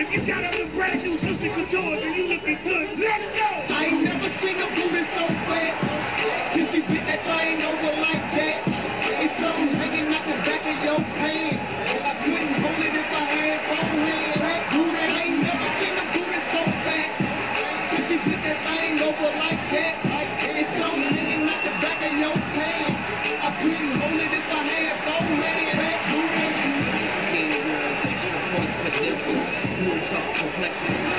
If you got brand new Couture, then you good. Let's go! I ain't never seen a booty so fat. Can she that thing over like that? It's out the back of your pants. And I couldn't it I ain't never seen a so fat. Can she that thing over like that? more complexities.